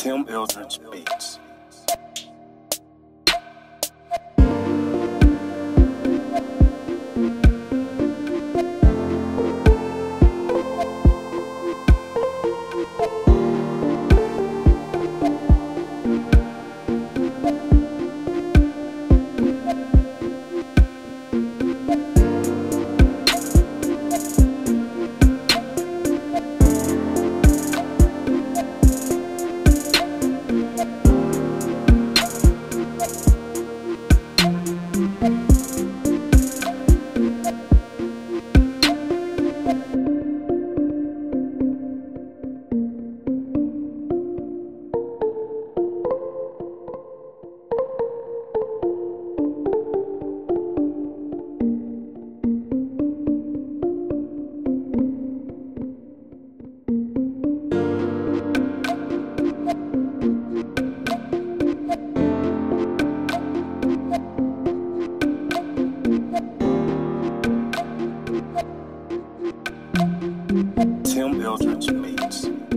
Tim Eldridge Beats. Tim Eldridge Beats.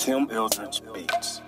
Tim Eldridge Beats.